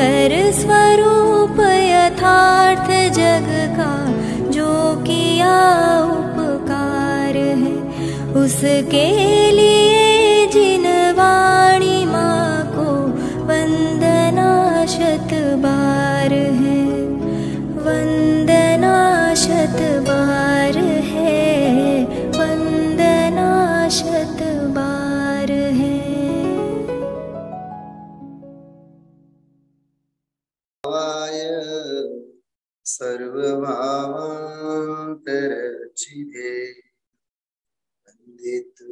कर स्वरूप यथार्थ जग का जो किया उपकार है उसके लिए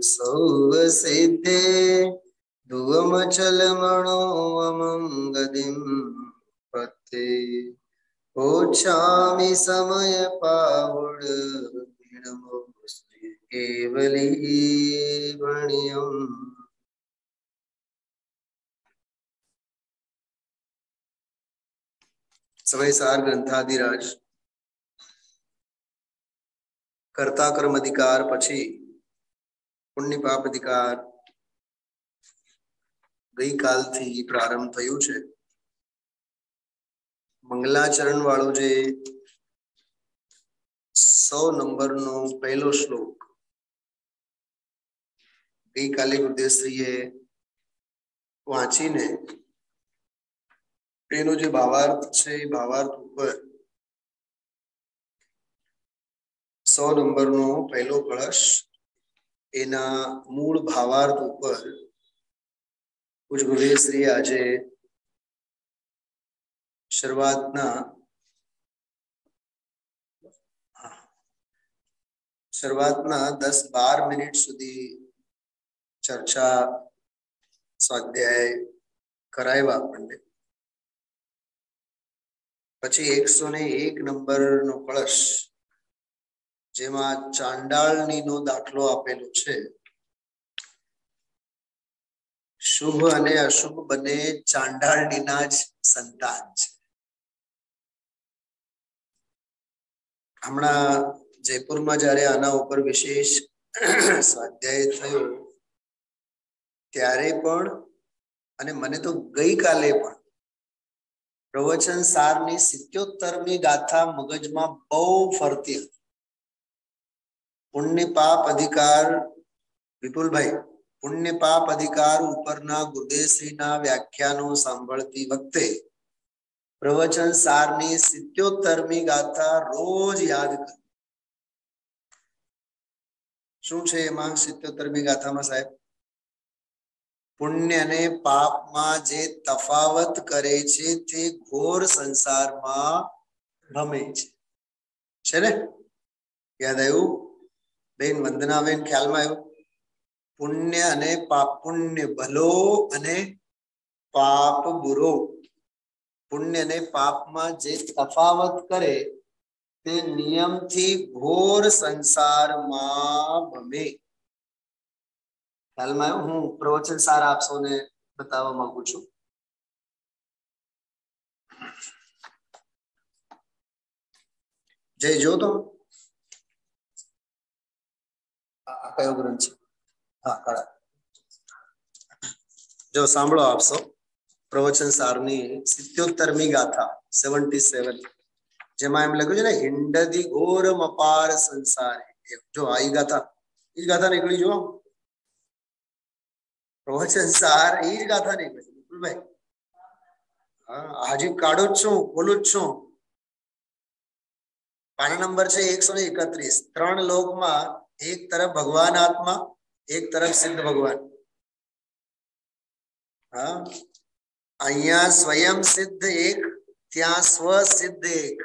સૌ સિદ્ધે ધુવમચલમણો અમંગદિમ પથે ઓછામિ સમય પાવડ કેવલી વણિયમ. સમયસાર ગ્રંથાધિરાજ. કર્તા કર્મ અધિકાર પછી પુણ્ય પાપ અધિકાર ગઈકાલથી પ્રારંભ થયું છે. મંગલાચરણ વાળો જે સો નંબરનો પહેલો શ્લોક ગઈકાલે ગુરુદેવશ્રીએ વાંચીને એનો જે ભાવાર્થ છે, એ ભાવાર્થ ઉપર સો નંબરનો પહેલો કળશ એના મૂળ ભાવાર્થ ઉપર પૂજ ગુરુદેવશ્રી આજે શરૂઆતના શરૂઆતના દસ બાર મિનિટ સુધી ચર્ચા સ્વાધ્યાય કરાવ્યા આપણને પછી એકસો ને એક નંબરનો કળશ જેમાં ચાંડાળની નો દાખલો આપેલો છે. શુભ અને અશુભ બંને ચાંડાળનીના જ સંતાન છે. હમણાં જયપુરમાં જયારે આના ઉપર વિશેષ સ્વાધ્યાય થયો, ત્યારે પણ અને મને તો ગઈકાલે પણ પ્રવચન સારની સિત્યોતરમી ગાથા મગજમાં બહુ ફરતી હતી. પુણ્ય પાપ અધિકાર વિપુલભાઈ, પુણ્ય પાપ અધિકાર ઉપરના ગુરુદેવશ્રીના વ્યાખ્યાનો સાંભળતી વખતે પ્રવચન સારની સિત્યોતરમી ગાથા રોજ યાદ કર. શું છે એમાં સિત્યોતરમી ગાથામાં સાહેબ? પુણ્ય અને પાપમાં જે તફાવત કરે છે તે ઘોર સંસારમાં ભમે છે ને? યાદ આવ્યું? બેન વંદનાબેન ખ્યાલમાં આવ્યું? પુણ્ય અને પાપ, પુણ્ય, ભલો અને પાપ બુરો. પુણ્ય અને પાપમાં જે તફાવત કરે, તે નિયમથી ઘોર સંસારમાં ભમે ખ્યાલમાં હું પ્રવચન સાર આપ સૌને બતાવવા માંગુ છું. જય જો તો આ કયો ગ્રંથ છે? હા, કાળા. જો સાંભળો આપશો પ્રવચન સારની સિત્યોતરમી ગાથા સેવન્ટી સેવન જેમાં એમ લખ્યું છે ને હિંડદી ઘોરમ અપાર સંસાર. જો, આ ઈ ગાથા. ઈ ગાથા નીકળી જુઓ. પ્રવચન સાર એ જ ગાથા નીકળી વિપુલભાઈ હા હજી કાઢું જ છું, બોલું જ છું. પાના નંબર છે એકસો ને એકત્રીસ. ત્રણ લોકમાં એક તરફ ભગવાન આત્મા, એક તરફ સિદ્ધ ભગવાન. હા? અહીંયા સ્વયં સિદ્ધ એક, ત્યાં સ્વ સિદ્ધ એક.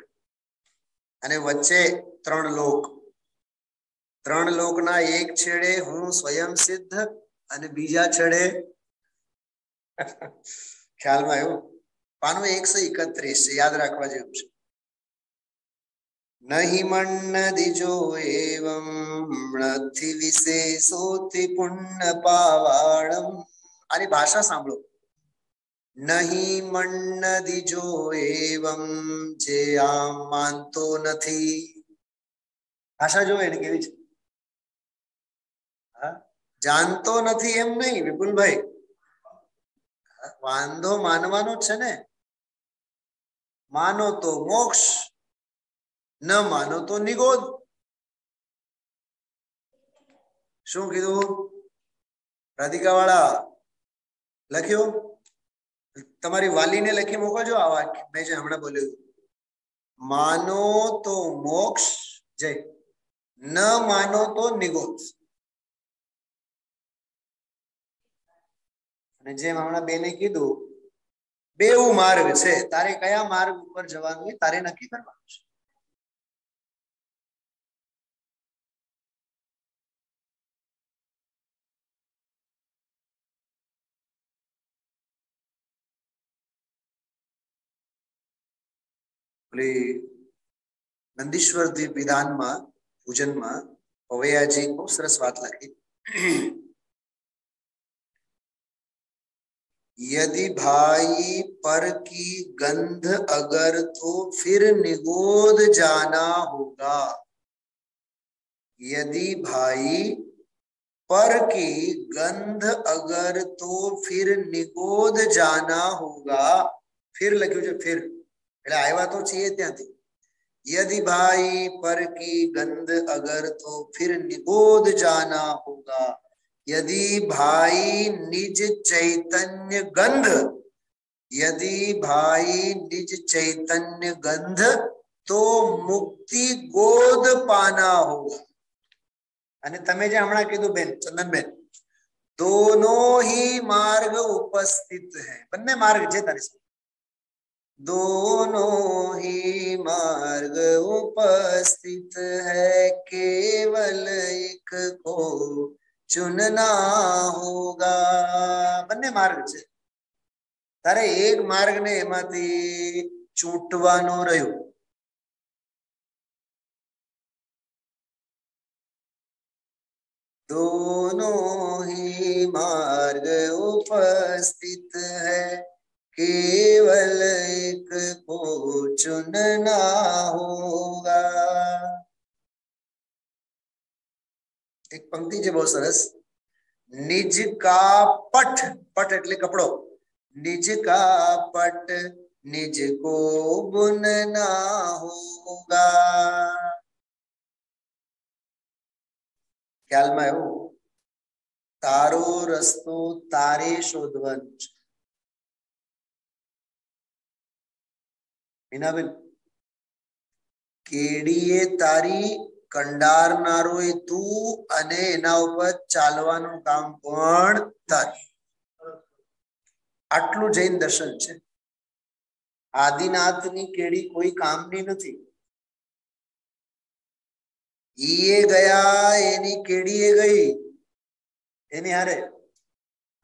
અને વચ્ચે ત્રણ લોક. ત્રણ લોકના એક છેડે હું સ્વયં સિદ્ધ અને બીજા છેડે ખ્યાલમાં આવ્યું? પાનું એકસો એકત્રીસ, યાદ રાખવા જેવું છે. નહીં મન્નદિજો એવમ નથી વિશેષોથી પુણ્ય પાવાળમ આની ભાષા સાંભળો નહીં મન્નદિજો એવમ જે આમ માનતો નથી ભાષા જો એને કેવી છે જાણતો નથી એમ નહીં વિપુલભાઈ વાંધો માનવાનો છે ને માનો તો મોક્ષ ન માનો તો નિગોદ. શું કીધું? રાધિકા વાળા લખ્યું? તમારી વાલીને લખી મોકલજો આ વાક્ય. મેં જે હમણાં બોલ્યું માનો તો મોક્ષ, જય. ન માનો તો નિગોદ. અને જેમ હમણાં બેને કીધું બેવું માર્ગ છે. તારે કયા માર્ગ ઉપર જવાનું તારે નક્કી કરવાનું છે. પેલી નંદીશ્વર દ્વીપ વિધાનમાં પૂજનમાં પવૈયાજી બહુ સરસ વાત લખી यदि भाई पर की गंध अगर तो फिर निगोद जाना होगा यदि भाई पर की गंध अगर तो फिर निगोद जाना होगा फिर લખ્યું છે ફિર એટલે આવ્યા તો છીએ ત્યાંથી. યદિ ભાઈ પર કી ગંધ અગર તો ફિર નિબોધ જાના હોગા. યદિ ભાઈ નિજ ચૈતન્ય ગંધ, યદિ ભાઈ નિજ ચૈતન્ય ગંધ તો મુક્તિ ગોદ પાના હોગા. અને તમે જે હમણાં કીધું બેન, ચંદનબેન, દોનો હી માર્ગ ઉપસ્થિત હૈ. બંને માર્ગ છે તારી दोनों ही मार्ग उपस्थित है केवल एक को ચુનના હોગા બંને માર્ગ છે તારે એક માર્ગ ને એમાંથી ચૂંટવાનું રહ્યું दोनों ही मार्ग उपस्थित है केवल एक को चुनना होगा એક પંક્તિ છે બહુ સરસ નિજ કા પટ પટ એટલે કપડો નિજ કા પટ નિજ કો બુનના હોગા ખ્યાલમાં એવું તારો રસ્તો તારે શોધવાનો છે મીનાબેન, કેડીએ તારી કંડારનારો એ તું અને એના ઉપર ચાલવાનું કામ પણ તારી. આટલું જૈન દર્શન છે. આદિનાથની કેડી કોઈ કામની નથી. ઈએ ગયા, એની કેડીએ ગઈ. એની હારે,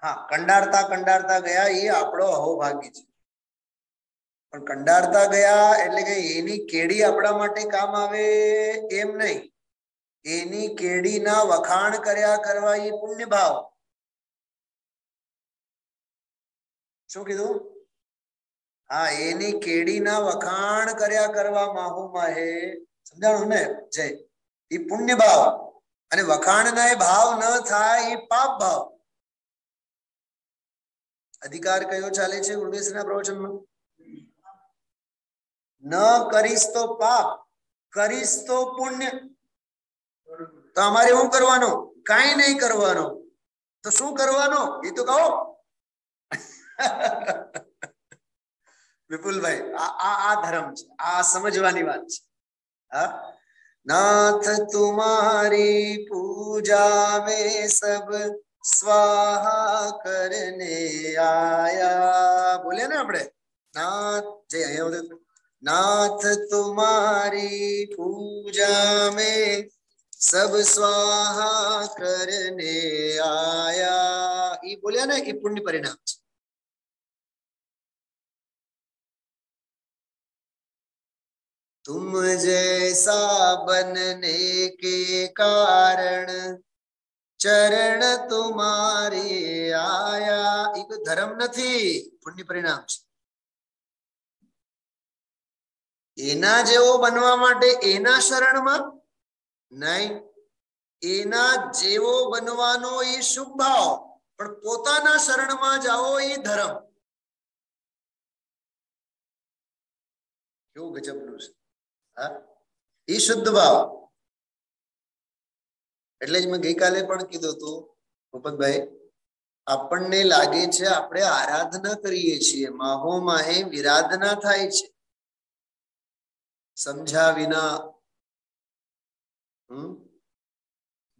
હા, કંડારતા કંડારતા ગયા, એ આપણો અહોભાગ્ય છે. પણ કંડારતા ગયા એટલે કે એની કેડી આપણા માટે કામ આવે એમ નહીં. એની કેડીના વખાણ કર્યા કરવા એ પુણ્ય ભાવ. શું કીધું? હા, એની કેડીના વખાણ કર્યા કરવા માહુ માહે સમજાણું ને? જય. એ પુણ્ય ભાવ. અને વખાણના એ ભાવ ન થાય એ પાપ ભાવ. અધિકાર કયો ચાલે છે ગુરુદેશના પ્રવચનમાં? ન કરીશ તો પાપ, કરીશ તો પુણ્ય. તો અમારે શું કરવાનું? કઈ નહીં કરવાનું. તો શું કરવાનું? એ તો કહો. વિપુલભાઈ, આ આ ધર્મ છે. આ સમજવાની વાત છે. હા? નાથ તુમારી પૂજા મે સબ સ્વાહા કરને આયા. બોલે ને આપણે? નાથ જય અહીંયા नाथ तुम्हारी पूजा में सब स्वाहा करने आया। ये बोलिया ना ये पुण्य परिणाम। तुम जैसा बनने के कारण चरण तुम्हारे आया। ये धर्म नहीं पुण्य परिणाम। એના જેવો બનવા માટે એના શરણમાં નહીં. એના જેવો બનવાનો એ શુભ ભાવ, પણ પોતાના શરણમાં જાઓ એ ધર્મ. કેવું ગજબનું છે. હા? એ શુદ્ધ ભાવ. એટલે જ મેં ગઈકાલે પણ કીધું હતું, ભૂપતભાઈ, આપણને લાગે છે આપણે આરાધના કરીએ છીએ માહો માહે વિરાધના થાય છે. સમજ્યા વિના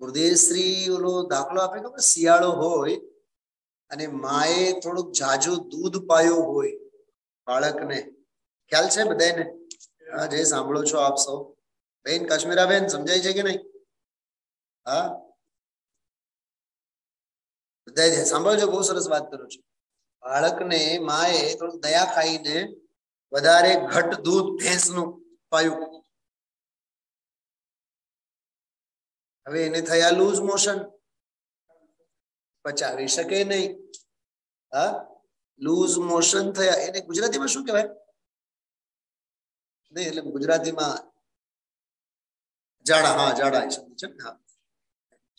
ગુરુદેવશ્રી ઓલો દાખલો આપે કે શિયાળો હોય અને માએ થોડુંક જાજુ દૂધ પાયો હોય બાળકને. ખ્યાલ છે બધાને જે સાંભળો છો આપ સૌ. બેન કાશ્મીરા બેન સમજાય છે કે નહીં? હા? બધા સાંભળજો, બહુ સરસ વાત કરું છું. બાળકને માએ થોડુંક દયા ખાઈને વધારે ઘટ દૂધ ભેંસનું પાયું હવે એને થયા લૂઝ મોશન પચાવી શકે નહીં. હા? લૂઝ મોશન થયા. એને ગુજરાતીમાં શું કહેવાય? નહીં, એટલે ગુજરાતીમાં જાડા, હા, જાડા એ શબ્દ છે હા.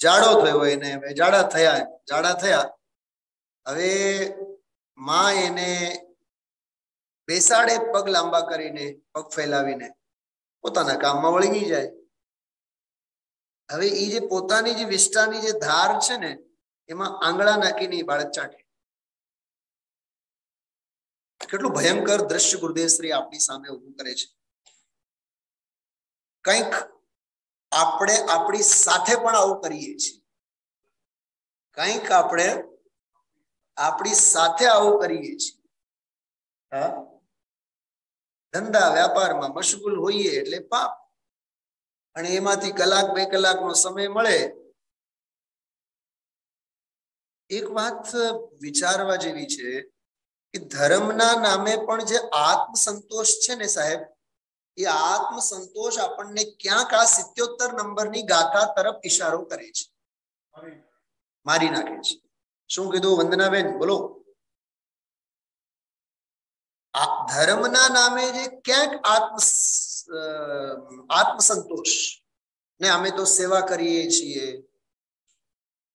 જાડો થયો એને, હવે જાડા થયા જાડા થયા. હવે માં એને બેસાડે, પગ લાંબા કરીને, પગ ફેલાવીને. પોતાના કામમાં વળગી જાય. હવે એ જે પોતાની જે વિષ્ટાની જે ધાર છે ને, એમાં આંગળા નાખીને એ બાળક ચાટે. કેટલું ભયંકર દ્રશ્ય ગુરુદેવશ્રી આપણી સામે ઉભું કરે છે. કંઈક આપણે આપણી સાથે પણ આવું કરીએ છીએ. કંઈક આપણે આપણી સાથે આવું કરીએ છીએ. હા? ધંધા, વ્યાપારમાં મશગુલ હોઈએ એટલે પાપ. અને એમાંથી કલાક બે કલાકનો સમય મળે. એક વાત વિચારવા જેવી છે કે ધર્મના નામે પણ જે આત્મ સંતોષ છે ને સાહેબ, એ આત્મ સંતોષ આપણને ક્યાંક આ સિત્યોતર નંબરની ગાથા તરફ ઈશારો કરે છે. મારી નાખે છે. શું કીધું વંદનાબેન? બોલો. ધર્મના નામે જે ક્યાંક આત્મ આત્મસંતોષ ને અમે તો સેવા કરીએ છીએ.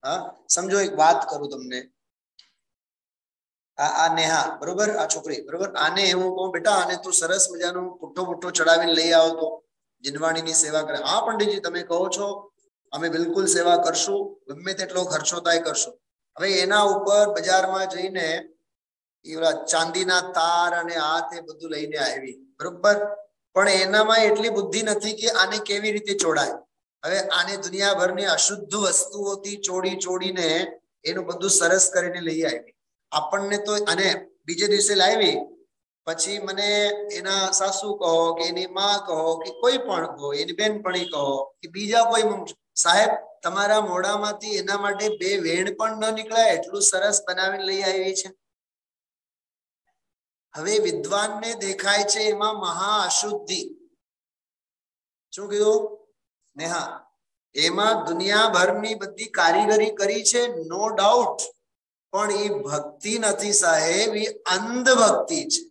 હા, સમજો એક વાત કરું તમને. આ આ નેહા, બરોબર? આ છોકરી, બરોબર? આને હું કહું, બેટા, આને તું સરસ મજાનું પુઠ્ઠો પુઠ્ઠો ચડાવીને લઈ આવો તો, જીનવાણીની સેવા કરે. હા, પંડિતજી, તમે કહો છો, અમે બિલકુલ સેવા કરશું, ગમે તેટલો ખર્ચો થાય કરશું. હવે એના ઉપર બજારમાં જઈને એવા ચાંદીના તાર અને આ તે બધું લઈને આવી. બરોબર? પણ એનામાં એટલી બુદ્ધિ નથી કે આને કેવી રીતે ચોડાય? હવે આને દુનિયાભરની અશુદ્ધ વસ્તુઓથી ચોડી ચોડીને એનું બધું સરસ કરીને લઈ આવી. આપણને તો અને બીજે દિવસે લાવી. પછી મને એના સાસુ કહો કે એની માં કહો કે કોઈ પણ કહો, એની બેનપણી કહો કે બીજા કોઈ સાહેબ, તમારા મોઢામાંથી એના માટે બે વેણ પણ ન નીકળાય, એટલું સરસ બનાવીને લઈ આવી છે. હવે વિદ્વાનને દેખાય છે એમાં મહા અશુદ્ધિ શું કીધું? નેહા, એમાં દુનિયાભરની બધી કારીગરી કરી છે નો ડાઉટ પણ એ ભક્તિ નથી સાહેબ, એ અંધ ભક્તિ છે.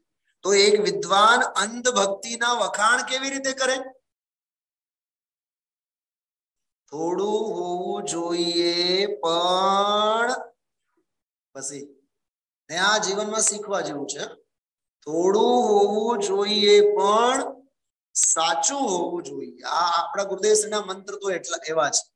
તો એક વિદ્વાન અંધ ભક્તિના વખાણ કેવી રીતે કરે? થોડું હોવું જોઈએ પણ, પછી ને આ જીવનમાં શીખવા જેવું છે થોડું હોવું જોઈએ, પણ સાચું હોવું જોઈએ. આ આપણા ગુરુદેવશ્રીના મંત્ર તો એટલા એવા છે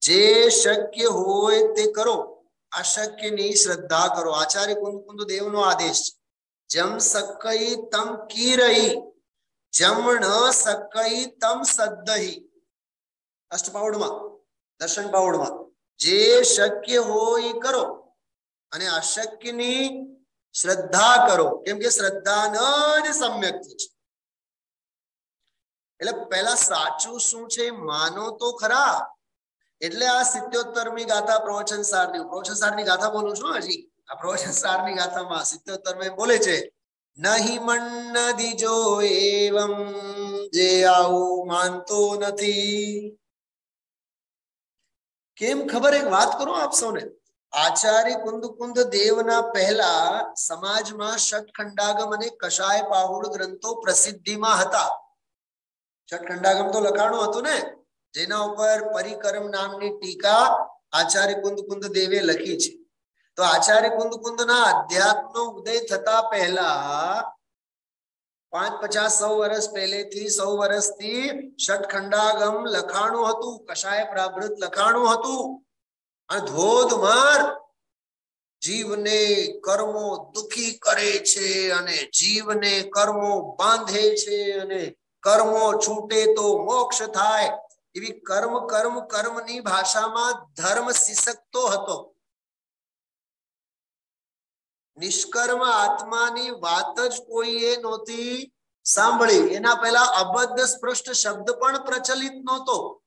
જે શક્ય હોય તે કરો. અશક્યની શ્રદ્ધા કરો. આચાર્ય કુંદ દેવનો આદેશ છે. જમ સકઈ તમ કીરઈ જમણ સકઈ તમ સદ્દહી અષ્ટપાવડમાં, દર્શન પાવડમાં. જે શક્ય હોય કરો. અને અશક્યની શ્રદ્ધા કરો. કેમ કે શ્રદ્ધા જ સમ્યક છે એટલે પેલા સાચું શું છે માનો તો ખરા. એટલે આ સિત્યોતરમી ગાથા પ્રવચન સારની પ્રવચન સારની ગાથા બોલું છું હજી. આ પ્રવચન સારની ગાથામાં સિત્યોતર બોલે છે, નહીં મન દીજો એવમ, જે આવું માનતો નથી. કેમ? ખબર એક વાત કરું આપ સૌને. આચાર્ય કુંદ દેવના પહેલા સમાજમાં ષટખંડાગમ અને કષાય પાહુડ ગ્રંથો પ્રસિદ્ધિમાં હતા. ષટખંડાગમ તો લખાણું હતું ને? જેના ઉપર પરિકરમ નામની ટીકા આચાર્ય કુંદ દેવે લખી છે. તો આચાર્ય કુંદ ના અધ્યાત્મનો ઉદય થતા પહેલા પાંચ પચાસ સૌ વર્ષ પહેલેથી સૌ વર્ષથી ષટખંડાગમ લખાણું હતું, કશાય પ્રાભૃત લખાણું હતું. અને ધોધમાર જીવને કર્મો દુખી કરે છે અને જીવને કર્મો બાંધે છે અને કર્મો છૂટે તો મોક્ષ થાય. એવી કર્મ કર્મ, કર્મની ભાષામાં ધર્મ શિસકતો હતો. નિષ્કર્મ આત્માની વાત જ કોઈએ નહોતી સાંભળી. એના પહેલા અબદ્ધ સ્પષ્ટ શબ્દ પણ પ્રચલિત નહોતો.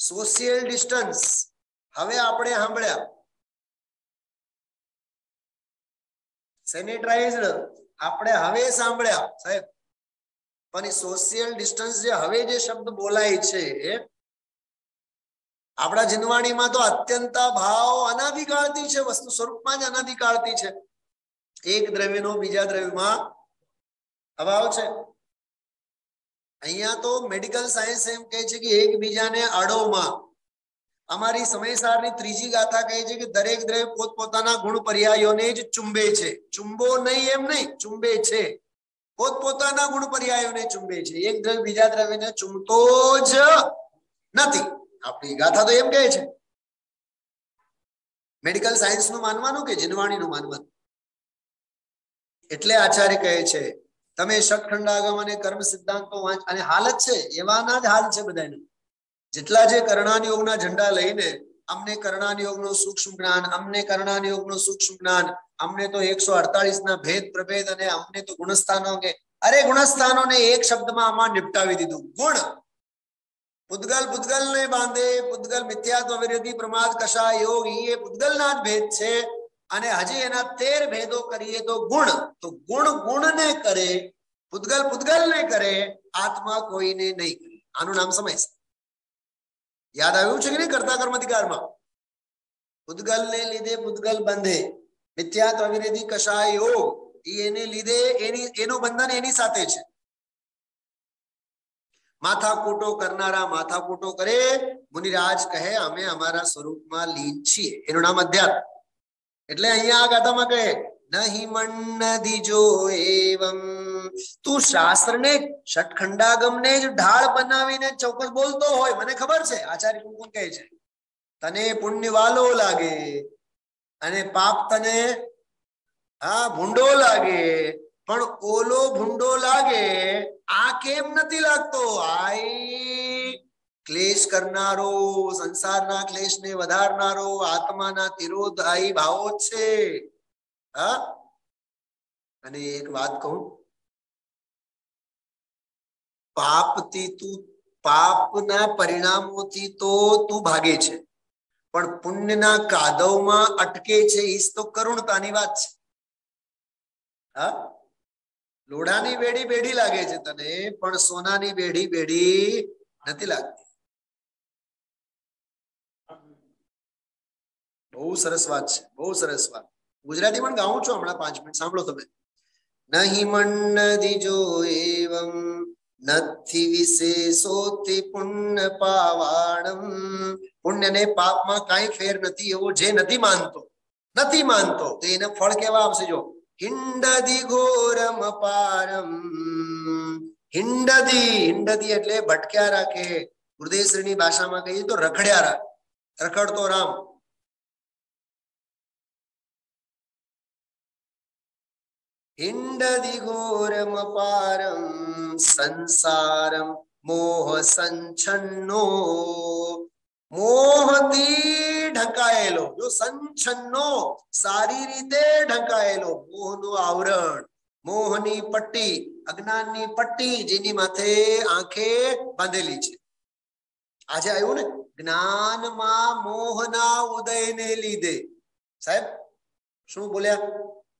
સોશિયલ ડિસ્ટન્સ હવે આપણે સાંભળ્યા. સેનિટાઈઝડ આપણે હવે સાંભળ્યા, સાહેબ. પણ સોશિયલ ડિસ્ટન્સ જે હવે જે શબ્દ બોલાય છે આપણા જીનવાણીમાં તો અત્યંત ભાવ અનાધિકાળથી છે, વસ્તુ સ્વરૂપમાં જ અનાધિકાળથી છે. એક દ્રવ્યનો બીજા દ્રવ્યમાં અભાવ છે. અહીંયા તો મેડિકલ સાયન્સ એમ કહે છે કે એકબીજાને આડોમાં. અમારી સમયસારની ત્રીજી ગાથા કહે છે કે દરેક દ્રવ્ય પોતપોતાના ગુણ પર્યાયોને જ ચુંબે છે. ચુંબો નહીં એમ નહીં, ચુંબે છે. પોતપોતાના ગુણ પર્યાયોને ચુંબે છે. એક દ્રવ્ય બીજા દ્રવ્યને ચુંબતો જ નથી. આપણી ગાથા તો એમ કહે છે. મેડિકલ સાયન્સનું માનવાનું કે જીનવાણીનું માનવાનું? એટલે આચાર્ય કહે છે તમે ષટખંડાગમ અને કર્મ સિદ્ધાંતો વાંચ અને હાલત છે એવાના જ હાલ છે બધાને જેટલા જે કર્ણાનયોગના ઝંડા લઈને અમને કર્ણાનયોગનું સૂક્ષ્મ જ્ઞાન, અમને કર્ણાનયોગનું સૂક્ષ્મ જ્ઞાન, અમને તો એકસો અડતાલીસ ના ભેદ, પ્રભેદ અને અમને તો ગુણસ્થાનો કે અરે ગુણસ્થાનોને એક શબ્દમાં આમાં નિપટાવી દીધું. ગુણ! પૂતગલ પૂતગલ ને બાંધે, પૂતગલ મિથ્યાત્વ વિરોધી પ્રમાદ કશા યોગ? એ પૂતગલના જ ભેદ છે. અને હજી એના તેર ભેદો કરીએ તો ગુણ તો ગુણ ગુણ ને કરે, પૂતગલ પૂતગલ ને કરે, આત્મા કોઈને નહીં કરે. આનું નામ સમય યાદ આવ્યું છે કે નહીં કરતા કર્મ અધિકારમાં પૂતગલ ને લીધે પૂતગલ બંધે. મિથ્યાત્વ વિરોધી કશા યોગ એને લીધે એની, એનું બંધન એની સાથે છે. માથાકૂટો કરનારા માથાકૂટો કરે. મુનિરાજ કહે, અમે અમારા સ્વરૂપમાં લીન છીએ. એનું નામ અધ્યાત્મ. એટલે અહીંયા ગાથામાં કહે, નહીં મન્નધી એવમ. તું શાસ્ત્રને ષટખંડાગમને જ ઢાળ બનાવીને ચોક્કસ બોલતો હોય, મને ખબર છે, આચાર્ય કુંકુમ કહે છે. તને પુણ્ય વાલો લાગે અને પાપ તને, હા, ભૂંડો લાગે, પણ ઓલો ભૂંડો લાગે, આ કેમ નથી લાગતો? આઈ ક્લેશ કરનારો, સંસારના ક્લેશને વધારનારો, આત્માના તિરોધાઈ ભાવો છે. હા? અને એક વાત કહું? પાપથી તું, પાપના પરિણામોથી તો તું ભાગે છે. પણ પુણ્યના કાદવમાં અટકે છે ઈસ તો કરુણતાની વાત છે. હા? લોઢાની બેડી બેડી લાગે છે તને, પણ સોનાની બેડી બેડી નથી લાગતી. બહુ સરસ વાત છે, બહુ સરસ વાત. ગુજરાતી પણ ગાઉં છું હમણાં પાંચ મિનિટ, સાંભળો તમે. નહીં મન્નદી જો એવમ, નથી વિશેષોથી પુણ્ય પાવાણમ. પુણ્ય ને પાપમાં કાંઈ ફેર નથી એવો જે નથી માનતો. નથી માનતો. તો એને ફળ કેવા આવશે જો? હિંડદી ઘોરમ પારમ હિંડદી હિંડદી એટલે ભટક્યા રાખે. હૃદયશ્રીની ભાષામાં કહીએ તો રખડ્યા રાખે. રખડતો રામ. હિંડદી ઘોરમ પારમ સંસારમ મોહ સંછન્નો ઢંકાયેલો જો સંછન્નો સારી રીતે ઢંકાયેલો મોહનું આવરણ મોહની પટ્ટી અજ્ઞાનની પટ્ટી જેની માથે આંખે બાંધેલી છે આજે આવ્યું ને જ્ઞાનમાં મોહના ઉદયને લીધે સાહેબ શું બોલ્યા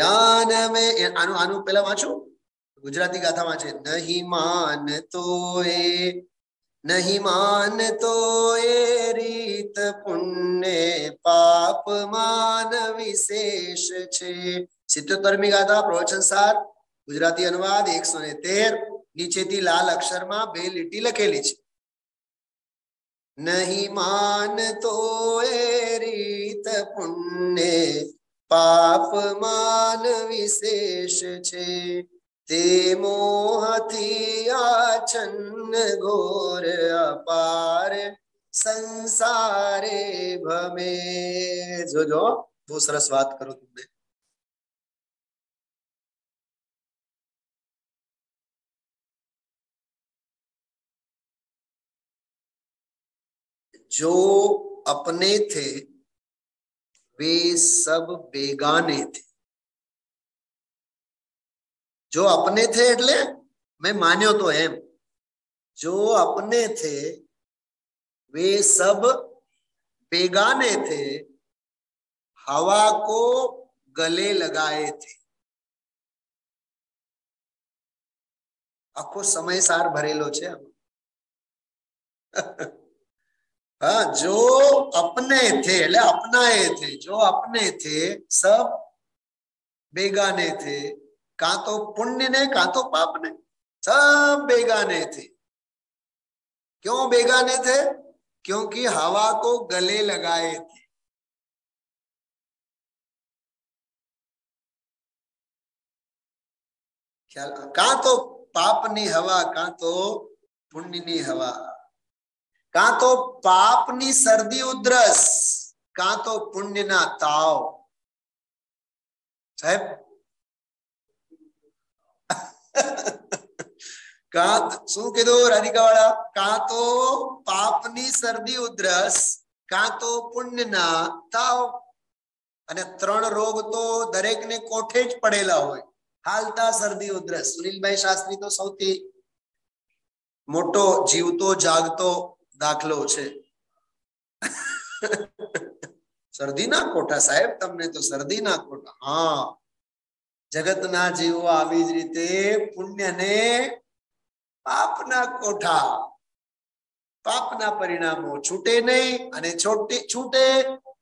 આનું આનું પેલા વાંચું. ગુજરાતી ગાથામાં છે નહીં માન તો એ, નહીં માન તો એ રીત પુણ્ય પાપ માન વિશેષ છે. સિત્યોતરમી ગાથા, પ્રવચન સાત ગુજરાતી અનુવાદ એકસો ને તેર, નીચેથી લાલ અક્ષરમાં બે લીટી લખેલી છે. નહીં માન તો એ રીત પુણ્ય પાપ માન વિશેષ છે તે મોહથી આછન્ન ઘોર અપાર સંસારે ભમે જોજો બહુ સરસ વાત કરું તમને जो अपने थे वे सब बेगाने थे जो अपने थे એટલે મેં માન્યો તો એમ जो अपने थे वे सब बेगाने थे हवा को गले लगाए थे આખો સમયસાર ભરેલો છે हाँ जो अपने थे એટલે अपनाए थे जो अपने थे सब बेगाने थे कां तो पुण्य ने कां तो पाप ने सब बेगाने थे क्यों बेगाने थे क्योंकि हवा को गले लगाए थे ખ્યાલ કાં તો પાપની હવા કાં તો પુણ્યની હવા કાં તો પાપની શરદી ઉધરસ, કાં તો પુણ્યના તાવ. સાહેબ? શું કીધું રાધિકા વાળા કાં તો પાપની શરદી ઉધરસ, કાં તો પુણ્યના તાવ. અને ત્રણ રોગ તો દરેકને કોઠે જ પડેલા હોય. હાલતા શરદી ઉધરસ. સુનિલભાઈ શાસ્ત્રી તો સૌથી મોટો જીવતો, જાગતો દાખલો છે. શરદીના કોઠા સાહેબ, તમને તો શરદીના કોઠા હા. જગતના જીવો આવી જ રીતે પુણ્યને પાપના કોઠા, પાપના પરિણામો છૂટે નહીં અને છોટે, છૂટે.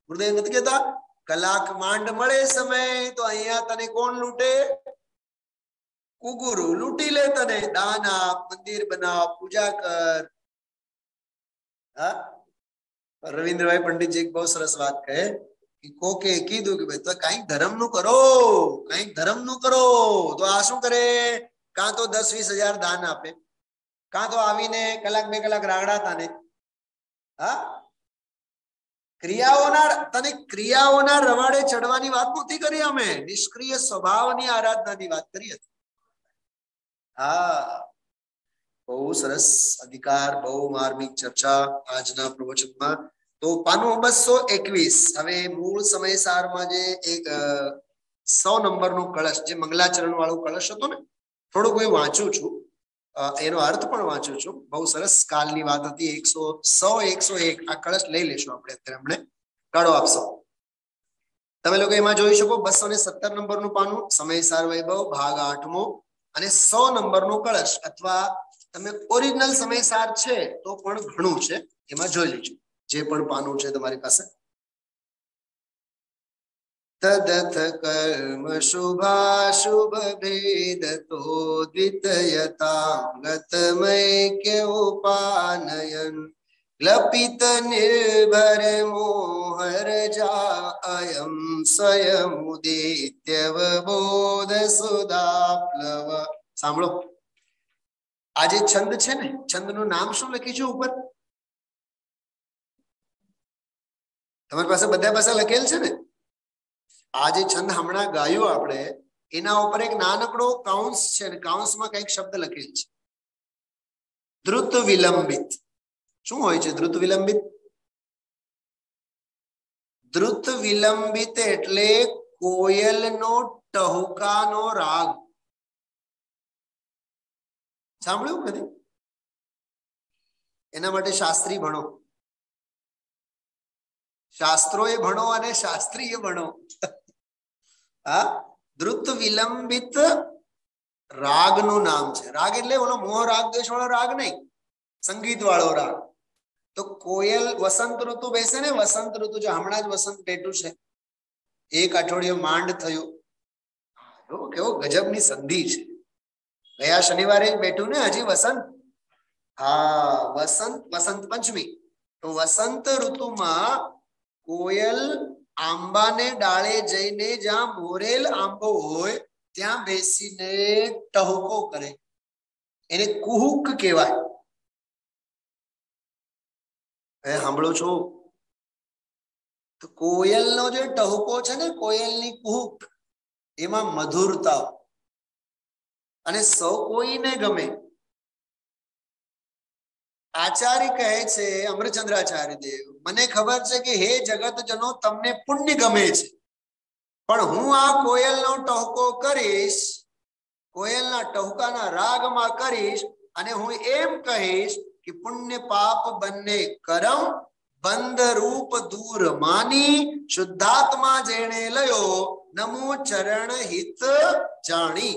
હૃદય નથી કેતા કલાક માંડ મળે સમય, તો અહીંયા તને કોણ લૂંટે? કુગુરુ લૂંટી લે તને. દાન આપ, મંદિર બનાવ, પૂજા કર. હા રવિન્દ્રભાઈ પંડિતજી બહુ સરસ વાત કહે કે કોકે કીધું કે ભાઈ તો કંઈક ધર્મનું કરો કંઈક ધર્મનું કરો તો આ શું કરે કાં તો દસ વીસ હજાર દાન આપે કાં તો આવીને કલાક બે કલાક રાગડાતા ને હા ક્રિયાઓના તને ક્રિયાઓના રવાડે ચડવાની વાત નથી કરી અમે નિષ્ક્રિય સ્વભાવની આરાધનાની વાત કરી હતી હા બહુ સરસ અધિકાર, બહુ માર્મિક ચર્ચા આજના પ્રવચનમાં. તો પાનું બસો એકવીસ. હવે મૂળ સમય સારમાં જે એક સો નંબરનું કળશ, જે મંગલાચરણ વાળું કળશ હતો ને, થોડુંક હું વાંચું છું. એનો અર્થ પણ વાંચું છું. બહુ સરસ કાલની વાત હતી, એકસો, સો એકસો એક. આ કળશ લઈ લેશું આપણે અત્યારે હમણે. કાઢો આપશો. તમે લોકો એમાં જોઈ શકો, બસો ને સત્તર નંબરનું પાનું, સમયસાર વૈભવ, ભાગ આઠમો. અને સો નંબરનું કળશ, અથવા તમે ઓરિજિનલ સમયસાર છે તો પણ ઘણું છે, એમાં જોઈ લેજો. જે પણ પાનું છે તમારી પાસે. તદથ કર્મ શુભાશુભ ભેદ તો દ્વિતયતાંગતમૈક્ય ઉપાનયન ગ્લપિત નિર્ભર મોહર જા અયમ દિત્યવ બોધ સુદાપ્લવ. સાંભળો. આ જે છંદ છે ને છંદનું નામ શું લખ્યું છે ઉપર? તમારી પાસે બધા પાસે લખેલ છે ને? આ જે છંદ હમણાં ગાયો આપણે, એના ઉપર એક નાનકડો કાઉન્સ છે ને, કાઉન્સમાં કંઈક શબ્દ લખેલ છે. દ્રુત વિલંબિત. શું હોય છે દ્રુત વિલંબિત? દ્રુત વિલંબિત એટલે કોયલનો ટહુકાનો રાગ. સાંભળ્યું કદી? એના માટે શાસ્ત્રી ભણો. શાસ્ત્રો એ ભણો અને શાસ્ત્રીય ભણો. હા? દ્રુત વિલંબિત રાગનું નામ છે. રાગ એટલે ઓલો મોહ રાગ દેશ વાળો રાગ નહીં. સંગીત વાળો રાગ. તો કોયલ વસંત ઋતુ બેસે ને, વસંત ઋતુ જો હમણાં જ વસંત પેટું છે. એક અઠવાડિયું માંડ થયું. કેવો ગજબની સંધિ છે. ગયા શનિવારે બેઠું ને હજી વસંત? હા, વસંત વસંત પંચમી. તો વસંત ઋતુમાં કોયલ આંબાને ડાળે જઈને જ્યાં મોરેલ આંબો હોય, ત્યાં બેસીને ટહુકો કરે. એને કુહુક કહેવાય. એ સાંભળો છો? તો કોયલનો જે ટહુકો છે ને, કોયલની કુહુક, એમાં મધુરતા અને સૌ કોઈને ગમે. આચાર્ય કહે છે, અમરચંદ્રાચાર્ય દેવ, મને ખબર છે કે હે જગતજનો તમને પુણ્ય ગમે છે. પણ હું આ કોયલનો ટહકો કરીશ, કોયલના ટહુકાના રાગમાં કરીશ અને હું એમ કહીશ કે પુણ્ય પાપ બંને કરમ બંધ રૂપ દૂર માની શુદ્ધાત્મા જેણે લયો, નમો ચરણ હિત જાણી.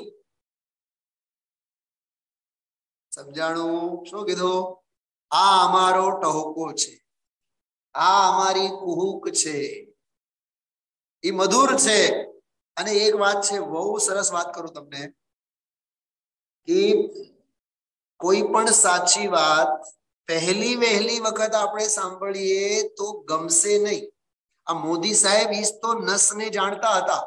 સમજાણું? શું કીધું? આ અમારો ટહુકો છે. આ અમારી કુહુક છે. એ મધુર છે. અને એક વાત છે, બહુ સરસ વાત કરું તમને, કે કોઈ પણ સાચી વાત પહેલી વહેલી વખત આપણે સાંભળીએ તો ગમશે નહીં. આ મોદી સાહેબ ઈસ તો નસ ને જાણતા હતા.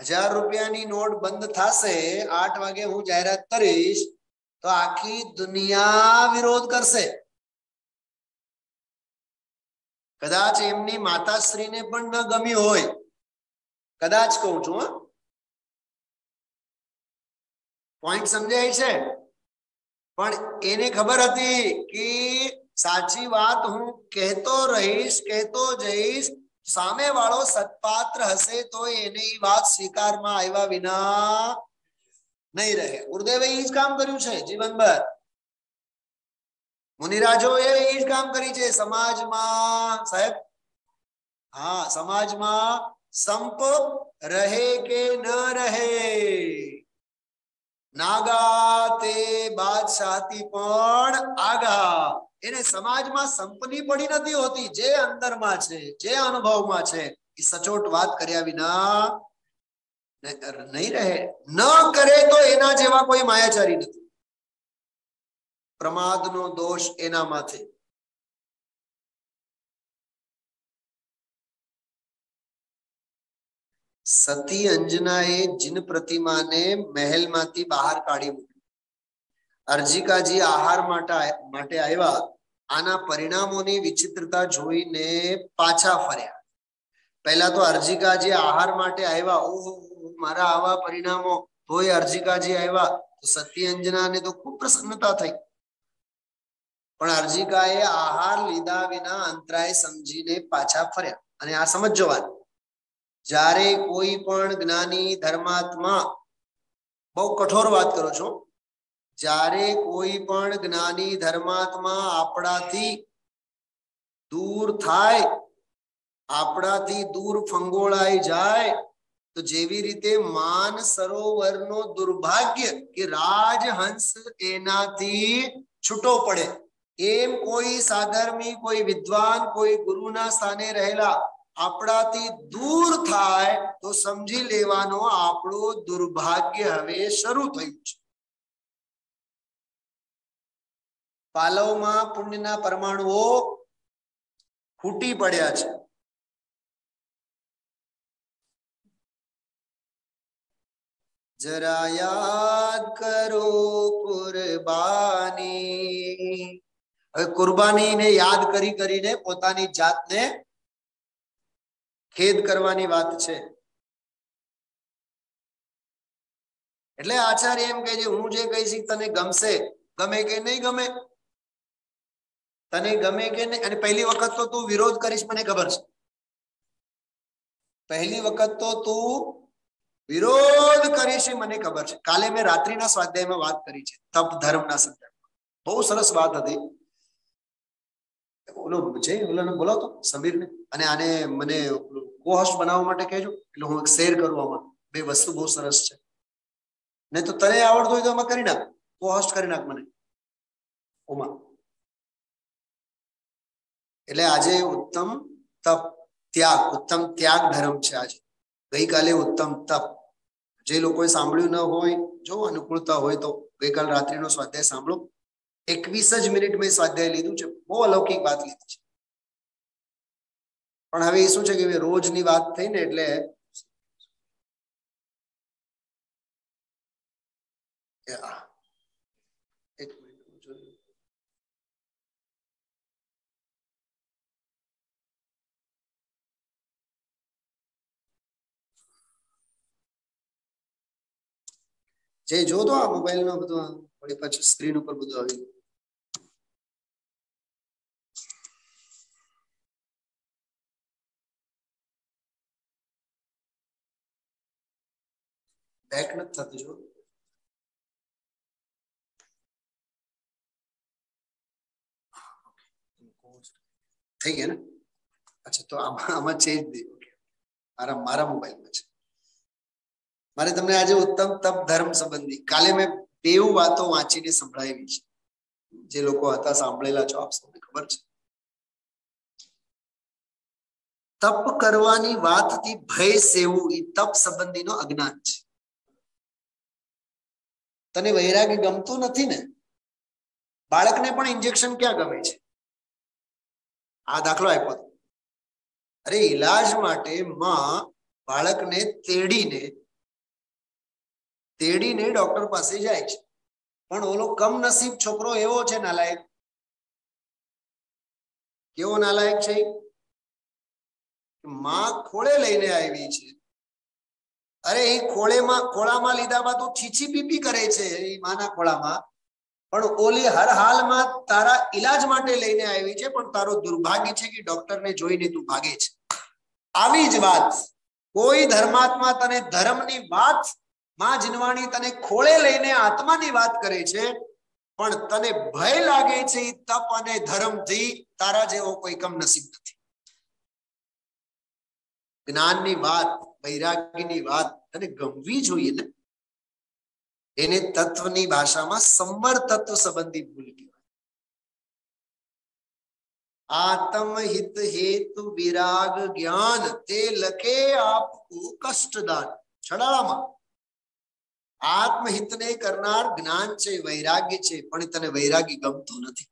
હજાર રૂપિયાની નોટ બંધ થશે, આઠ વાગે હું જાહેરાત કરીશ તો આખી દુનિયા વિરોધ કરશે કદાચ એમની માતાશ્રીને પણ ન ગમી હોય કદાચ કહું છું પોઈન્ટ સમજાય છે પણ એને ખબર હતી કે સાચી વાત હું કહેતો રહીશ કહેતો જઈશ સામે વાળો સત્પાત્ર હશે તો એને વાત સ્વીકારમાં આવ્યા વિના નહીં રહે. ગુરુદેવે એ જ કામ કર્યું છે જીવનભર. મુનિરાજો એ જ કામ કરી છે સમાજમાં. સાહેબ? હા, સમાજમાં સંપ રહે કે ન રહે? નાગા તે બાદશાહતી પણ આગા એને સમાજમાં સંપની પડી નથી હોતી. જે અંદરમાં છે, જે અનુભવમાં છે એ સચોટ વાત કર્યા વિના નહીં રહે, ન કરે તો એના જેવા કોઈ માયાચારી નથી. પ્રમાદનો દોષ એનામાંથી સતી અંજનાએ જીન પ્રતિમાને મહેલમાંથી બહાર કાઢી મૂકી. અર્જિકાજી આહાર માટે માટે આવ્યા, આના પરિણામોની વિચિત્રતા જોઈને પાછા ફર્યા. પહેલા તો અર્જિકાજી આહાર માટે આવ્યા, ઓહો મારા આવા પરિણામો તોય અર્જિકાજી આવ્યા, તો સતી અંજનાને તો ખૂબ પ્રસન્નતા થઈ. પણ અર્જિકાએ આહાર લીધા વિના અંતરાય સમજીને પાછા ફર્યા. અને આ સમજો વાત. જ્યારે કોઈ પણ જ્ઞાની ધર્માત્મા, બહુ કઠોર વાત કરો છો. જ્યારે કોઈ પણ જ્ઞાની ધર્માત્મા આપણાથી દૂર થાય, આપણાથી દૂર ફંગોળાઈ જાય તો જેવી રીતે માન સરોવરનો દુર્ભાગ્ય કે રાજહંસ એનાથી છૂટો પડે, એમ કોઈ સાધર્મી, કોઈ વિદ્વાન, કોઈ ગુરુના સ્થાને રહેલા આપણાથી દૂર થાય તો સમજી લેવાનો આપણું દુર્ભાગ્ય હવે શરૂ થયું છે. પાલવમાં પુણ્યના પરમાણુઓ ફૂટી પડ્યા છે. જરા યાદ કરો કુરબાની હવે કુરબાનીને યાદ કરી કરીને પોતાની જાતને ખેદ કરવાની વાત છે. એટલે આચાર્ય એમ કહે છે, હું જે કહીશ તને ગમશે, ગમે કે નહીં ગમે? તને ગમે કે નહીં? અને પહેલી વખત તો તું વિરોધ કરીશ, મને ખબર છે. પહેલી વખત તો તું વિરોધ કરીશ મને ખબર છે. કાલે મેં રાત્રિના સ્વાધ્યાયમાં વાત કરી છે, તપ ધર્મના સંદર્ભમાં. બહુ સરસ વાત હતી. ઓલો છે ઓલાને બોલાવતો, સમીરને. અને આને મને કોહોસ્ટ બનાવવા માટે કહેજો, એટલે હું શેર કરું આમાં. બે વસ્તુ બહુ સરસ છે. નહીં તો તને આવડતું હોય તો આમાં કરી નાખ. કો હોસ્ટ કરી નાખ મને. ઓમાં. એટલે આજે ઉત્તમ તપ ત્યાગ, ઉત્તમ ત્યાગ ધર્મ છે આજે. ગઈકાલે ઉત્તમ તપ. જે લોકોએ સાંભળ્યું ન હોય, જો અનુકૂળતા હોય તો ગઈકાલ રાત્રિનો સ્વાધ્યાય સાંભળો. એકવીસ જ મિનિટ મેં સ્વાધ્યાય લીધું છે. બહુ અલૌકિક વાત લીધી છે. પણ હવે એ શું છે કે રોજની વાત થઈ ને એટલે એક જે જોતો આ મોબાઈલ નો બધું વળી પાછું સ્ક્રીન ઉપર બધું આવી બેક નથી થતું, જો. થઈ ગયા ને? અચ્છા, તો આમાં આમાં ચેન્જ નહીં મારા મારા મોબાઈલમાં છે. મારે તમને આજે ઉત્તમ તપ ધર્મ સંબંધી કાલે મેં બે વાતો વાંચીને સંભળાવી છે. જે લોકો હતા સાંભળેલા છો આપ સૌને ખબર છે. તપ કરવાની વાતથી ભય સેવું એ તપ સંબંધીનો અજ્ઞાન છે. તને વૈરાગ્ય ગમતું નથી ને? બાળકને પણ ઇન્જેક્શન ક્યાં ગમે છે? આ દાખલો આપ્યો. અરે ઈલાજ માટે માં બાળકને તેડીને તેડીને ડોક્ટર પાસે જાય છે. પણ ઓલો કમનસીબ છોકરો એવો છે નાલાયક. કેવો નાલાયક છે? માં ખોળે લઈને આવી છે. અરે એ ખોળેમાં, ખોળામાં લીધા બાદ તો છીછી પીપી કરે છે એ માના ખોળામાં. પણ ઓલી હર હાલમાં તારા ઈલાજ માટે લઈને આવી છે, પણ તારો દુર્ભાગ્ય છે કે ડોક્ટરને જોઈને તું ભાગે છે. આવી જ વાત. કોઈ ધર્માત્મા તને ધર્મની વાત માં જીનવાણી તને ખોળે લઈને આત્માની વાત કરે છે, પણ તને ભય લાગે છે તપ અને ધર્મથી તારા જેવો કોઈ કમ નસીબ નથી. જ્ઞાનની વાત વૈરાગ્યની વાત તને ગમવી જોઈએ ને? એને તત્વની ભાષામાં સંવર તત્વ સંબંધી ભૂલ કહેવાય. આત્મ હિત હેતુ વિરાગ જ્ઞાન તે લખે આપકું કષ્ટદાન. છડાળામાં આત્મહિતને કરનાર જ્ઞાન છે, વૈરાગ્ય છે, પણ તને વૈરાગ્ય ગમતું નથી.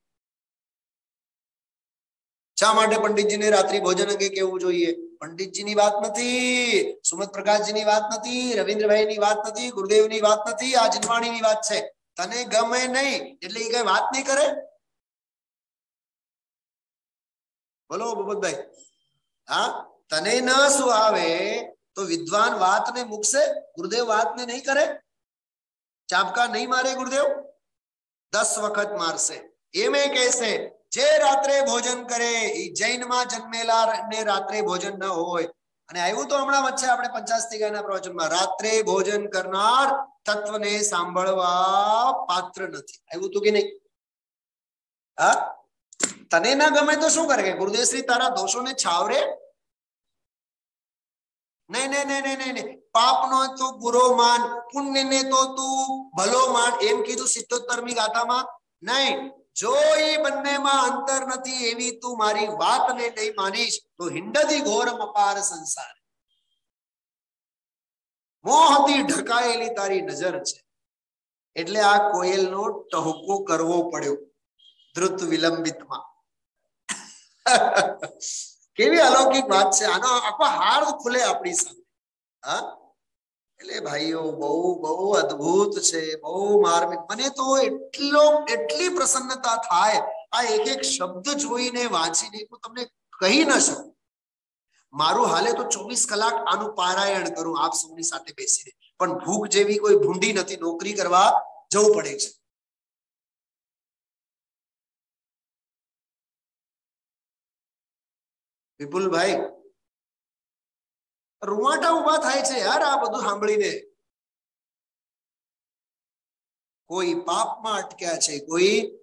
શા માટે પંડિતજીને રાત્રિ ભોજન અંગે કેવું જોઈએ? પંડિતજીની વાત નથી સુમત પ્રકાશજીની વાત નથી, રવિન્દ્રભાઈની વાત નથી, ગુરુદેવની વાત નથી, આ જનવાણીની વાત છે. તને ગમે નહીં, એટલે એ કઈ વાત નહીં કરે? બોલો ભૂપતભાઈ હા? તને ન આવે તો વિદ્વાન વાતને મૂકશે, ગુરુદેવ વાતને નહીં કરે? ચાપકા નહીં મારે ગુરુદેવ? દસ વખત મારશે. એમ કહેશે, જે રાત્રે ભોજન કરે, એ જૈનમાં જન્મેલા ને રાત્રે ભોજન ન હોય. અને આવ્યું તો હમણાં વચ્ચે આપણે પંચાસ્તિકાના પ્રવચનમાં, રાત્રે ભોજન કરનાર તત્વને સાંભળવા પાત્ર નથી. આવ્યું તું કે નહીં? હા? તને ના ગમે તો શું કરે? કે ગુરુદેવશ્રી તારા દોષોને છાવરે? નહીં નહીં નહીં નહીં નહીં પાપ નો તો બુરો માન. પુણ્યને તો તું ભલો માન. એમ કીધું સિત્તોતરમી ગાથામાં. નહીં, જો એ બંનેમાં અંતર નથી એવી તું મારી વાતને નહીં માનીશ, તો હિંડદી ઘોર અપાર સંસાર. મોહથી ઢકાયેલી તારી નજર છે. એટલે આ કોયલનો ટહુકો કરવો પડ્યો દ્રુત વિલંબિતમાં. કેવી અલૌકિક વાત છે? આનો આખો હાર્દ ખુલે આપણી સામે. હા? એટલે ભાઈઓ, બહુ બહુ અદ્ભુત છે, બહુ માર્મિક. મને તો એટલો, એટલી પ્રસન્નતા થાય, આ એક એક શબ્દ જોઈને વાંચીને હું તમને કહી ન શકું. મારું હાલે તો ચોવીસ કલાક આનું પારાયણ કરું આપ સૌની સાથે બેસીને. પણ ભૂખ જેવી કોઈ ભૂંડી નથી, નોકરી કરવા જવું પડે છે. વિપુલભાઈ રૂવાટા ઊભા થાય છે યાર આ બધું સાંભળીને. કોઈ પાપમાં અટક્યા છે, કોઈ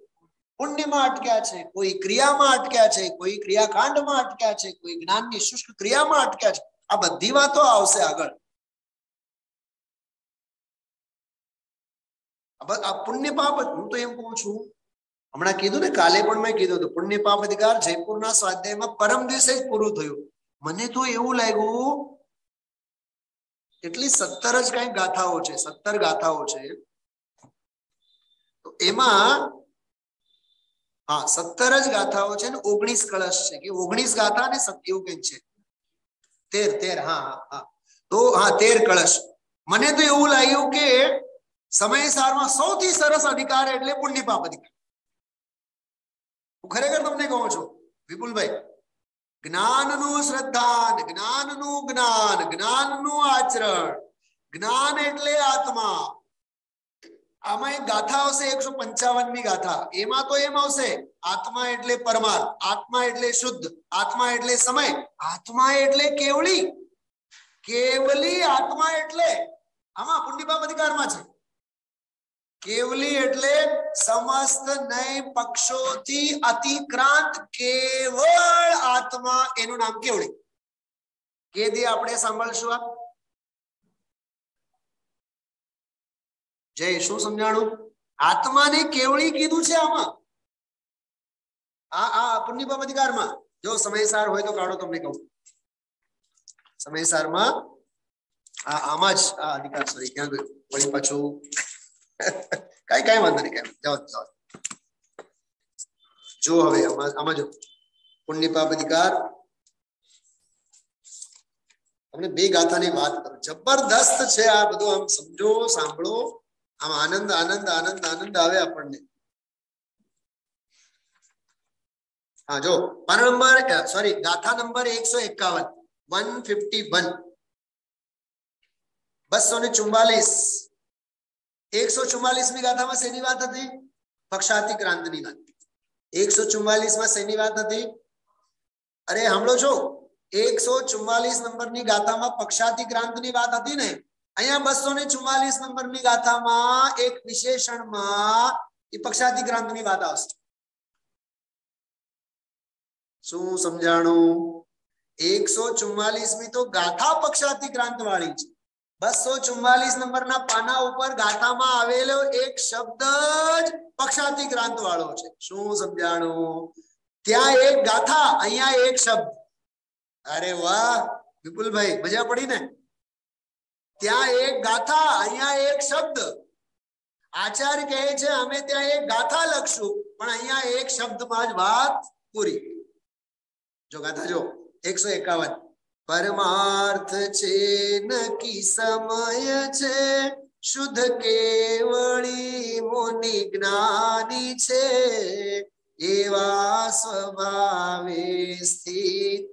પુણ્યમાં અટક્યા છે, કોઈ ક્રિયામાં અટક્યા છે, કોઈ ક્રિયાકાંડમાં અટક્યા છે, કોઈ જ્ઞાનની શુષ્ક ક્રિયામાં અટક્યા છે. આ બધી વાતો આવશે આગળ. આ પુણ્ય પાપ હું તો એમ કહું છું હમણાં કીધું ને, કાલે પણ મેં કીધું હતું, પુણ્ય પાપ અધિકાર જયપુરના સ્વાધ્યાયમાં પરમ દિવસે જ પૂરું થયું. મને તો એવું લાગ્યું કેટલી સત્તર જ કઈ ગાથાઓ છે, સત્તર ગાથાઓ છે. તો એમાં, હા, સત્તર જ ગાથાઓ છે ને, ઓગણીસ કળશ છે. કે ઓગણીસ ગાથા ને એવું કંઈક છે. તેર તેર હા હા. તો, હા, તેર કળશ. મને તો એવું લાગ્યું કે સમયસારમાં સૌથી સરસ અધિકાર એટલે પુણ્ય પાપ અધિકાર. હું ખરેખર તમને કહું છું, વિપુલભાઈ, જ્ઞાનનું શ્રદ્ધાન, જ્ઞાનનું જ્ઞાન, જ્ઞાનનું આચરણ. જ્ઞાન એટલે આત્મા. આમાં એક ગાથા આવશે, એકસો પંચાવનની ગાથા. એમાં તો એમ આવશે, આત્મા એટલે પરમાર્થ આત્મા એટલે શુદ્ધ, આત્મા એટલે સમય, આત્મા એટલે કેવળી. કેવલી આત્મા એટલે, આમાં પુણ્યપાપ અધિકારમાં છે. કેવલી એટલે સમસ્ત નય પક્ષોથી અતિક્રાંત કેવળ આત્મા. એનું નામ કેવળી કે દે આપણે સાંભળશું આ? જય, શું સમજાણું? આત્માને કેવળી કીધું છે આમાં? આ આ પુણ્યપાપ અધિકારમાં. જો સમયસાર હોય તો કાઢો તમને કહું. સમયસારમાં આમાં જ આ અધિકાર સોરી ક્યાં વળી પાછું કઈ કઈ વાંધો નહીં, કઈ જાઓ જાઓ. જો હવે આમાં જો. પુણ્ય પાપ અધિકાર. તમને બે ગાથાની વાત કરું. જબરદસ્ત છે આ બધું, આમ સમજો, સાંભળો. આમ આનંદ આનંદ આનંદ આનંદ આવે આપણને. હા, જો. પાન નંબર સોરી ગાથા નંબર એકસો એકાવન. One fifty one. બસો ને ચુમ્બાલીસ એકસો ચુમ્માલીસની ગાથામાં શેની વાત હતી પક્ષાતી ક્રાંતિની વાત એકસો ચુમ્માલીસમાં શેની વાત હતી અરે સાંભળો છો એકસો ચુમ્માલીસ નંબરની ગાથામાં પક્ષાતી ક્રાંતિની વાત હતી ને અહીંયા બસો ને ચુમ્માલીસ નંબરની ગાથામાં એક વિશેષણમાં એ પક્ષાતી ક્રાંતિની વાત આવશે શું સમજાણું એકસો ચુમ્માલીસ મી તો ગાથા પક્ષાતી ક્રાંત વાળી છે બસો ચુમ્માલીસ નંબરના પાના ઉપર ગાથામાં આવેલો એક શબ્દ જ પક્ષાતી ક્રાંત વાળો છે. શું સમજાણું? ત્યાં એક ગાથા, અહીંયા એક શબ્દ. અરે વાહ! વિપુલભાઈ, મજા પડી ને? ત્યાં એક ગાથા, અહીંયા એક શબ્દ. આચાર્ય કહે છે, અમે ત્યાં એક ગાથા લખશું. પણ અહીંયા એક શબ્દમાં જ વાત પૂરી. જો ગાથા, જો, એકસો એકાવન. પરમાર્થ છે નકી સમય છે. શુદ્ધ કેવળી મુનિ જ્ઞાની છે. એવા સ્વભાવે સ્થિત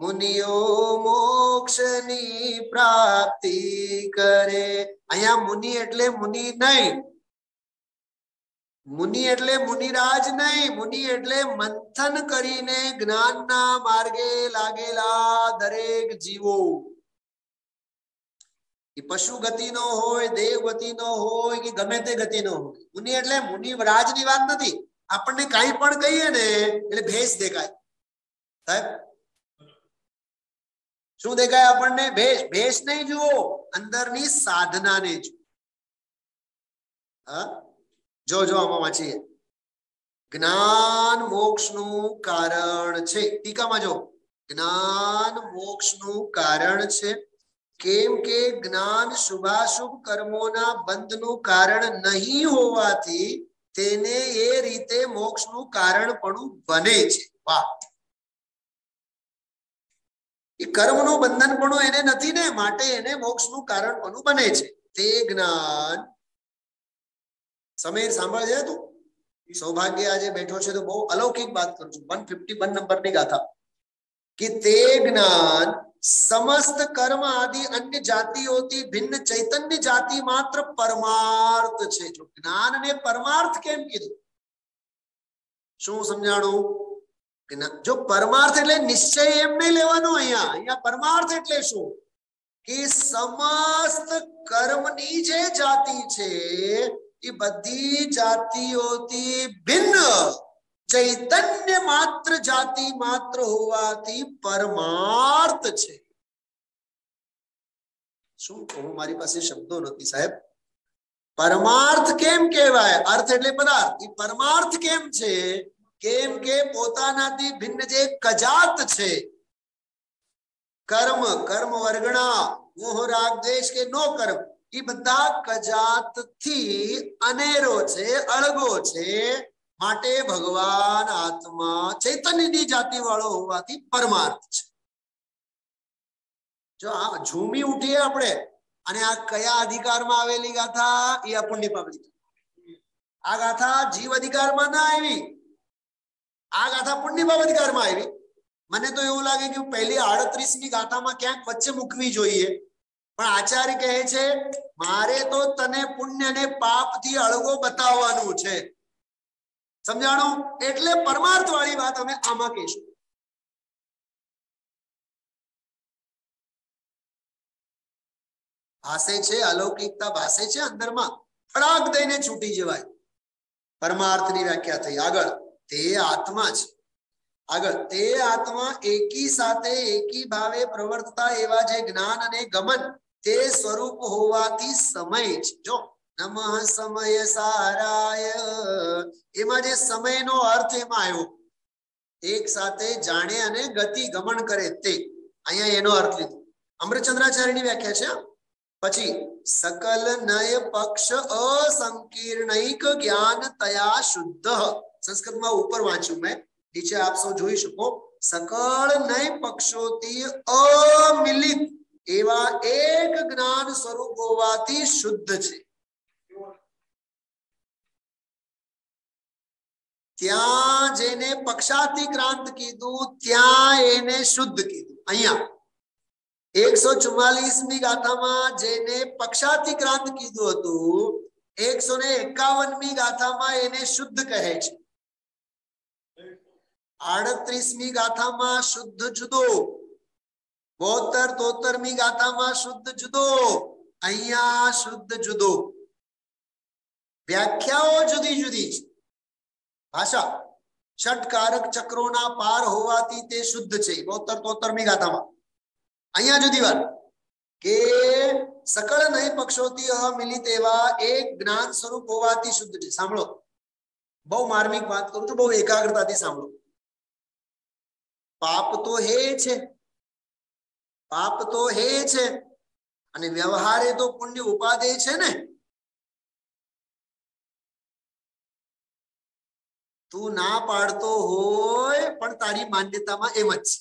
મુનિઓ મોક્ષની પ્રાપ્તિ કરે. અહીંયા મુનિ એટલે મુનિ નહીં. મુનિ એટલે મુનિરાજ નહીં. મુનિ એટલે મંથન કરીને જ્ઞાનના માર્ગે લાગેલા દરેક જીવો. એ પશુ ગતિનો હોય દેવ ગતિનો હોય, કે ગમે તે ગતિનો હોય. મુનિ એટલે મુનિ રાજની વાત નથી. આપણને કઈ પણ કહીએ ને, એટલે ભેસ દેખાય. સાહેબ? શું દેખાય આપણને? ભેસ ભેસ નહીં જુઓ, અંદરની સાધનાને જુઓ. હા? જો જો, આમાં વાંચીએ. જ્ઞાન મોક્ષનું કારણ છે. ટીકામાં જો. જ્ઞાન મોક્ષનું કારણ છે. કેમ કે જ્ઞાન શુભાશુભ કર્મોના બંધનું કારણ નહીં હોવાથી તેને એ રીતે મોક્ષનું કારણ પણ બને છે. વાહ. એ કર્મનું બંધન પણ એને નથી ને, માટે એને મોક્ષનું કારણ પણ બને છે. તે જ્ઞાન. સમીર, સાંભળજે તું. સૌભાગ્ય આજે બેઠો છે તો બહુ અલૌકિક વાત કરું છું. વન ફિફ્ટી વન નંબરની ગાથા કે તે જ્ઞાન સમસ્ત કર્મ આદિ અન્ય જાતિઓથી ભિન્ન ચૈતન્ય જાતિ માત્ર પરમાર્થ છે જો જ્ઞાન ને પરમાર્થ કેમ કીધું શું સમજાણું? જો પરમાર્થ એટલે નિશ્ચય એમ નહીં લેવાનો અહીંયા. અહીંયા પરમાર્થ એટલે શું? કે સમસ્ત કર્મની જે જાતિ છે એ બધી જાતિઓથી ભિન્ન ચૈતન્ય માત્ર જાતિ માત્ર હોવાથી પરમાર્થ છે શું કહું મારી પાસે શબ્દો નથી સાહેબ પરમાર્થ કેમ કહેવાય અર્થ એટલે પદાર્થ એ પરમાર્થ કેમ છે કેમ કે પોતાનાથી ભિન્ન જે કજાત છે કર્મ કર્મ વર્ગણા મોહ રાગ દ્વેષ કે નો કર્મ એ બધા કજાતથી અનેરો છે, અળગો છે, માટે ભગવાન આત્મા ચૈતન્યની જાતિ વાળો હોવાથી પરમાર્થ છે. જો આ ઝૂમી ઉઠીએ આપણે, અને આ કયા અધિકારમાં આવેલી ગાથા, એ અપુણ્ય પામેલી આ ગાથા જીવ અધિકારમાં ના આવી. આ ગાથા પુણ્ય પાપ અધિકારમાં આવી. મને તો એવું લાગે કે પહેલી આડત્રીસમી ગાથામાં ક્યાંક વચ્ચે મૂકવી જોઈએ. પણ આચાર્ય કહે છે, મારે તો તને પુણ્ય ને પાપથી અળગો બતાવવાનું છે. સમજાણો? એટલે પરમાર્થ વાળી વાત અમે આમાં કહીશું. ભાસે છે, અલૌકિકતા ભાસે છે અંદરમાં. ફળાક દઈને છૂટી જવાય. પરમાર્થની વ્યાખ્યા થઈ. આગળ, તે આત્મા છે. આગળ, તે આત્મા એકી સાથે એકી ભાવે પ્રવર્તતા એવા જે જ્ઞાન અને ગમન તે સ્વરૂપ હોવાથી સમય છે જો, નમઃ સમય સારાય. એમાં જે સમયનો અર્થ એમાં આવ્યો. એક સાથે જાણે અને ગતિ ગમન કરે તે. અહીંયા એનો અર્થ લીધો. અમૃતચંદ્રાચાર્યની વ્યાખ્યા છે પછી, સકલ નય પક્ષ અસંકીર્ણિક જ્ઞાન તયા શુદ્ધ. સંસ્કૃતમાં ઉપર વાંચ્યું મેં. નીચે આપ સૌ જોઈ શકો. સકળ નય પક્ષોથી અમિલિત. એવા એક જ્ઞાન સ્વરૂપ હોવાથી શુદ્ધ છે. ત્યાં જેને પક્ષાતિક્રાંત કીધું, ત્યાં એને શુદ્ધ કીધું. અહીંયા એકસો ચુમ્માલીસમી ગાથામાં જેને પક્ષાતિક્રાંત કીધું હતું, એકસો ને એકાવનમી ગાથામાં એને શુદ્ધ કહે છે. આડત્રીસમી ગાથામાં શુદ્ધ જુદો. બોતેર તોતેરમી ગાથામાં શુદ્ધ જુદો, અહીંયા શુદ્ધ જુદો. વ્યાખ્યાઓ જુદી જુદી છે. ભાષા ષટકારક ચક્રોના પાર હોવાથી તે શુદ્ધ છે. બોતેર તોતેરમી ગાથામાં. અહીંયા જુદી વાત. કે સકળ નહીં પક્ષોથી અમિલિત એવા એક જ્ઞાન સ્વરૂપ હોવાથી શુદ્ધ છે. સાંભળો. બહુ માર્મિક વાત કરું છું, બહુ એકાગ્રતાથી સાંભળો. પાપ તો હે છે. પાપ તો હે છે, અને વ્યવહારે તો પુણ્ય ઉપાદે છે ને? તું ના પાડતો હોય, પણ તારી માન્યતામાં એમ જ છે.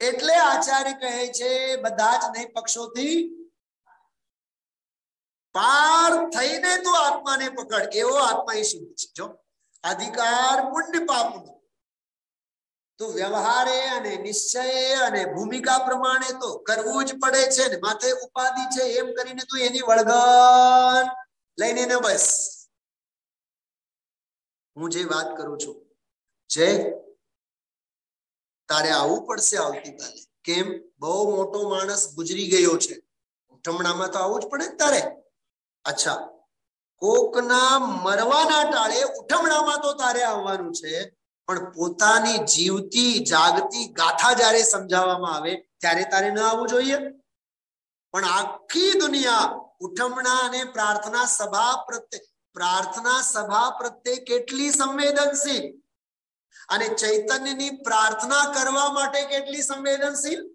એટલે આચાર્ય કહે છે, બધા જ નહીં પક્ષોથી પાર થઈને તું આત્માને પકડ. એવો આત્મા એ શુદ્ધ છે. જો, અધિકાર પુણ્ય પાપનો. તું વ્યવહારે અને નિશ્ચય અને ભૂમિકા પ્રમાણે તો કરવું જ પડે છે ને. માથે ઉપાધિ છે એમ કરીને તું એની વળગણ લઈને ને બસ. હું જે વાત કરું છું, જે તારે આવવું પડશે આવતીકાલે. કેમ? બહુ મોટો માણસ ગુજરી ગયો છે. ઉઠમણામાં તો આવવું જ પડે તારે? અચ્છા. કોકના મરવાના ટાળે ઉઠમણામાં તો તારે આવવાનું છે. પણ પોતાની જીવતી, જાગતી ગાથા જ્યારે સમજાવવામાં આવે, ત્યારે તારે ન આવવું જોઈએ. પણ આખી દુનિયા ઉઠમણા અને પ્રાર્થના સભા પ્રત્યે, પ્રાર્થના સભા પ્રત્યે કેટલી સંવેદનશીલ? અને ચૈતન્યની પ્રાર્થના કરવા માટે કેટલી સંવેદનશીલ?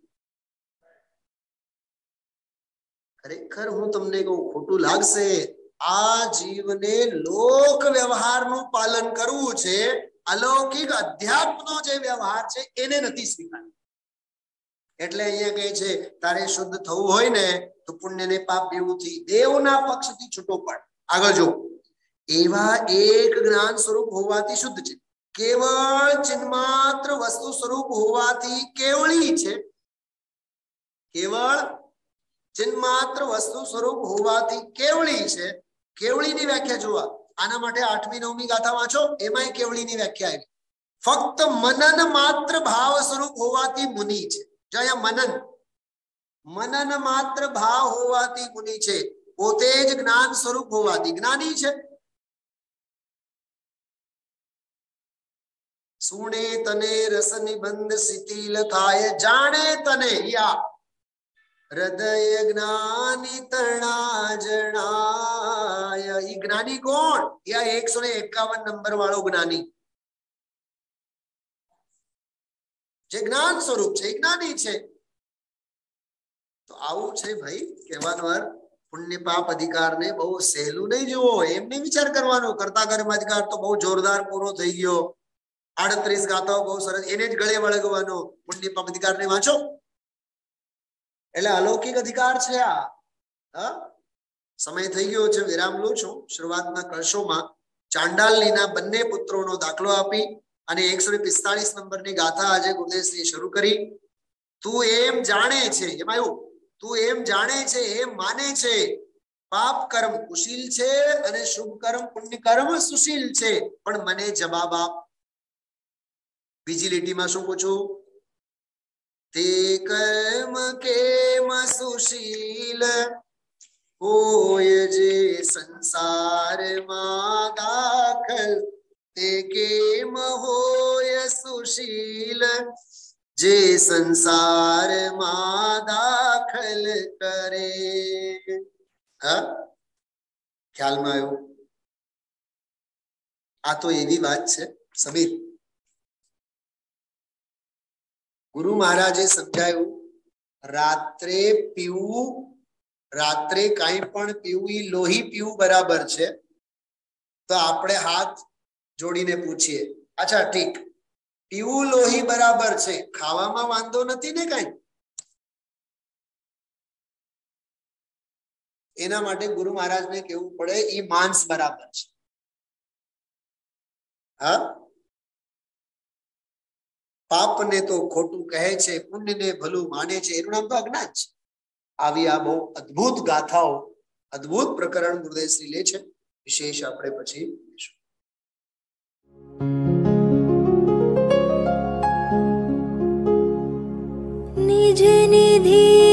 ખરેખર હું તમને કહું, ખોટું લાગશે. આ જીવને લોક વ્યવહારનું પાલન કરવું છે. અલૌકિક અધ્યાત્મનો જે વ્યવહાર છે, એને નથી સ્વીકાર એટલે અહીંયા કહે છે, તારે શુદ્ધ થવું હોય ને, તો પુણ્ય ને પાપ બેવુંથી દેવના પક્ષથી છૂટો પડ. આગળ જો એવા એક જ્ઞાન સ્વરૂપ હોવાથી શુદ્ધ છે. કેવળ ચિન્માત્ર વસ્તુ સ્વરૂપ હોવાથી કેવળી છે. કેવળ ચિન્માત્ર વસ્તુ સ્વરૂપ હોવાથી કેવળી છે. કેવળીની વ્યાખ્યા જોવા આના માટે આઠમી, નવમી ગાથા વાંચો. એમાંય કેવળીની વ્યાખ્યા આવી. ફક્ત મનન માત્ર ભાવ સ્વરૂપ હોવાથી મુનિ છે. જો અહીંયા મનન મનન માત્ર ભાવ હોવાથી મુનિ છે. પોતે જ જ્ઞાન સ્વરૂપ હોવાથી. જ્ઞાની છે. સુણે તને રસ નિબંધ શિથિલ થાય, જાણે તને, યા હૃદય જ્ઞાની તણા જણાય ઈ જ્ઞાની કોણ? યા એકસો ને એકાવન નંબર વાળો જ્ઞાની. જે જ્ઞાન સ્વરૂપ છે એ જ્ઞાની છે. તો આવું છે ભાઈ કહેવાનો અર્થ પુણ્ય પાપ અધિકાર ને બહુ સહેલું નહીં જોવો એમને વિચાર કરવાનો. કરતા કર્મ અધિકાર તો બહુ જોરદાર પૂરો થઈ ગયો. આડત્રીસ ગાતો બહુ સરસ, એને જ ગળે વળગવાનો. પુણ્ય પાપ અધિકાર ને વાંચો. એટલે અલૌકિક અધિકાર છે આ. સમય થઈ ગયો છે, વિરામ લઉં છું. શરૂઆતના કળશોમાં ચાંડાલનીના બંને પુત્રોનો દાખલો આપી અને એકસો પિસ્તાળીસ નંબરની ગાથા આજે ગુરુદેવશ્રી શરૂ કરી. તું એમ જાણે છે, એમાં એવું તું એમ જાણે છે, એમ માને છે. પાપ કર્મ કુશીલ છે અને શુભ કર્મ પુણ્ય કર્મ સુશીલ છે. પણ મને જવાબ આપ. બીજી લીટીમાં શું પૂછું? તે કર્મ કેમ સુશીલ? હોય જે સંસારમાં દાખલ, તે કેમ હોય સુશીલ? જે સંસારમાં દાખલ કરે. હા? ખ્યાલમાં આવ્યું? આ તો એવી વાત છે, સમીર. ગુરુ મહારાજે સમજાયું, રાત્રે પીવું, રાત્રે કઈ પણ પીવું એ લોહી પીવું બરાબર છે. તો આપણે હાથ જોડીને પૂછીએ, અચ્છા, ઠીક. પીવું લોહી બરાબર છે, ખાવામાં વાંધો નથી ને કઈ? એના માટે ગુરુ મહારાજને કેવું પડે, ઈ માંસ બરાબર છે. હા? પાપને તો ખોટું કહે છે, પુણ્યને ભલું માને છે, એનું નામ તો અજ્ઞાન છે. આવી આ બહુ અદ્ભુત ગાથાઓ, અદભુત પ્રકરણ ગુરુદેવશ્રી લે છે. વિશેષ આપણે પછી નિજ નિધિ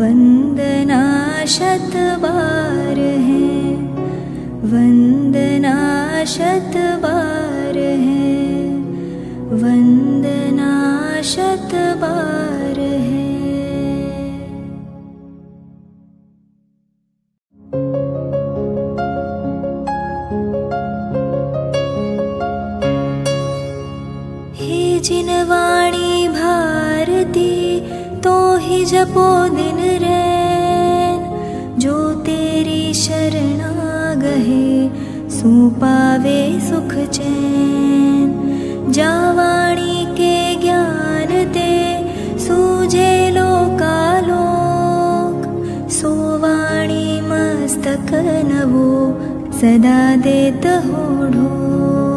वन्दना शतबार है वन्दना शतबार है वन्दना शतबार जपो दिन रैन जो तेरी शरणा सो पावे सुख चैन। जावाणी के ज्ञान ते सूझे लोकालोक। सोवाणी नवो सदा देत हो देत